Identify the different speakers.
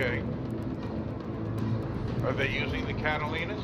Speaker 1: Okay. Are they using the Catalinas?